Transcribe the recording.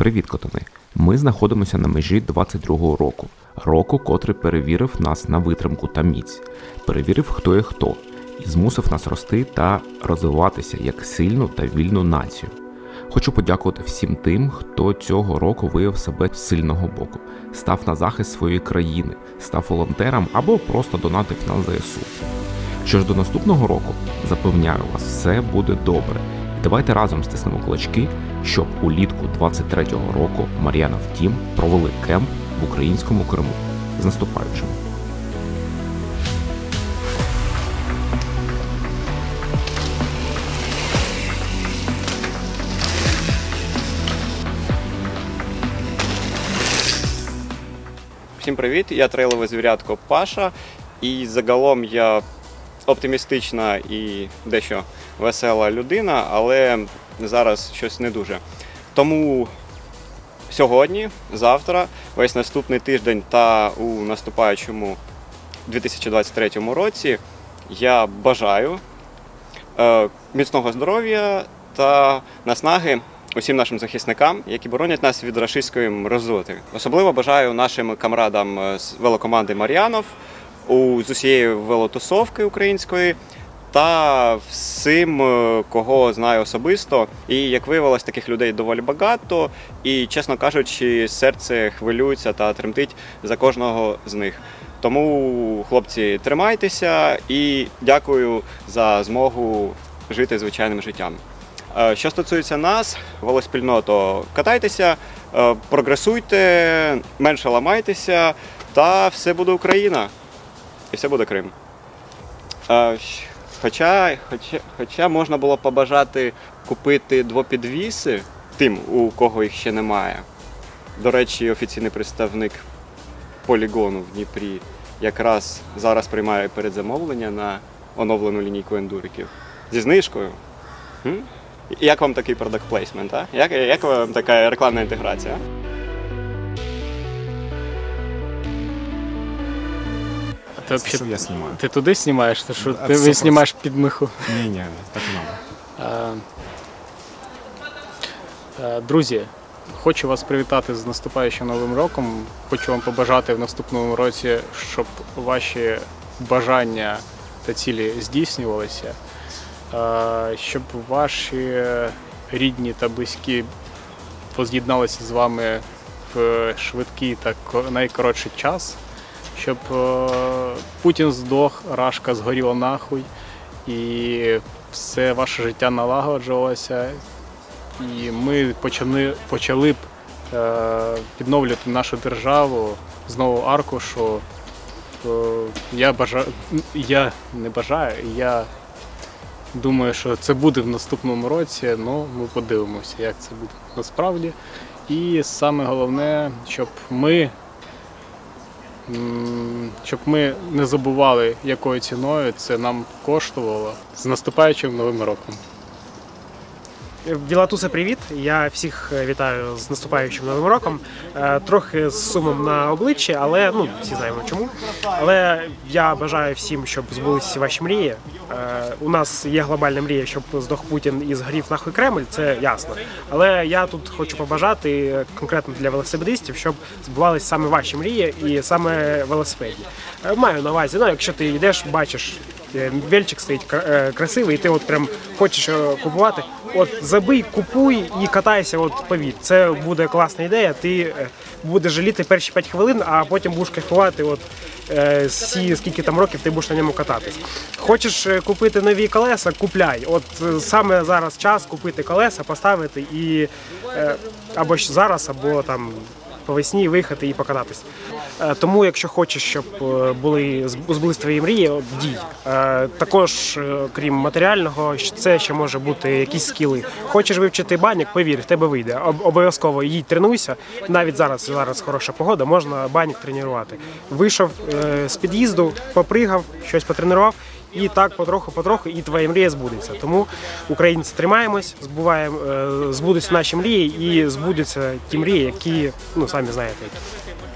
Привіт, котани! Ми знаходимося на межі 22-го року, року, котрий перевірив нас на витримку та міць, перевірив, хто є хто, і змусив нас рости та розвиватися як сильну та вільну націю. Хочу подякувати всім тим, хто цього року виявив себе з сильного боку, став на захист своєї країни, став волонтером або просто донатив на ЗСУ. Що ж до наступного року, запевняю вас, все буде добре. Давайте разом стиснемо кулачки, щоб улітку 23-го року Мар'яна Втім провели кемп в українському Криму з наступаючим. Всім привіт! Я трейлове звірятко Паша. І загалом я оптимістична і дещо весела людина, але зараз щось не дуже. Тому сьогодні, завтра, весь наступний тиждень та у наступаючому 2023 році я бажаю е, міцного здоров'я та наснаги усім нашим захисникам, які боронять нас від рашистської мразоти. Особливо бажаю нашим камрадам е, з велокоманди Мар'янов у з усієї велотусовки української. Та всім, е, кого знаю особисто, і як виявилось, таких людей доволі багато. І, чесно кажучи, серце хвилюється та тремтить за кожного з них. Тому, хлопці, тримайтеся і дякую за змогу жити звичайним життям. Е, Що стосується нас, велоспільното, катайтеся, е, прогресуйте, менше ламайтеся, та все буде Україна. І все буде Крим. Щ- Хоча, хоча, хоча можна було побажати купити двопідвіси тим, у кого їх ще немає. До речі, офіційний представник полігону в Дніпрі якраз зараз приймає передзамовлення на оновлену лінійку ендуриків зі знижкою. М? Як вам такий продакт плейсмент? А? Як, як вам така рекламна інтеграція? Ты вообще Что я снимаю? ты туди знімаєш? Ти що ти все знімаєш під миху? Не-не, так не надо. Е, Друзі, хочу вас привітати з наступаючим новим роком. Хочу вам побажати в наступному році, щоб ваші бажання та цілі здійснювалися, е, щоб ваші рідні та близькі поз'єдналися з вами в швидкий та ко- найкоротший час, щоб е, Путін здох, Рашка згоріла нахуй, і все ваше життя налагоджувалося, і ми почали, почали б е, відновлювати нашу державу з нового аркушу. Е, я бажаю, я не бажаю, я думаю, що це буде в наступному році, але ми подивимося, як це буде насправді. І саме головне, щоб ми, щоб ми не забували, якою ціною це нам коштувало з наступаючим новим роком. Білатусе, привіт! Я всіх е, вітаю з наступаючим новим роком. Е, Трохи з сумом на обличчі, але ну всі знаємо чому. Але я бажаю всім, щоб збулися ваші мрії. Е, У нас є глобальна мрія, щоб здох Путін і згорів нахуй Кремль, це ясно. Але я тут хочу побажати конкретно для велосипедистів, щоб збувалися саме ваші мрії і саме велосипедні. Е, Маю на увазі, ну якщо ти йдеш, бачиш. Е, Вельчик стоїть е, красивий, і ти от прям хочеш е, купувати. От забий, купуй і катайся. От повір. Це буде класна ідея. Ти будеш жаліти перші 5 хвилин, а потім будеш кайфувати. От всі скільки там років ти будеш на ньому кататись. Хочеш купити нові колеса, купляй. От саме зараз час купити колеса, поставити і або зараз, або там. По весні виїхати і покататись. Е, Тому, якщо хочеш, щоб е, були збулись твої мрії, дій. Е, Також, крім матеріального, це ще може бути якісь скіли. Хочеш вивчити баняк, повір, в тебе вийде. Обов'язково їдь, тренуйся. Навіть зараз зараз хороша погода, можна баняк тренувати. Вийшов з під'їзду, попригав, щось потренував. І так потроху-потроху, і твоя мрія збудеться. Тому українці тримаємось, збуваємо, е, збудуться наші мрії і збудуться ті мрії, які ну самі знаєте. які.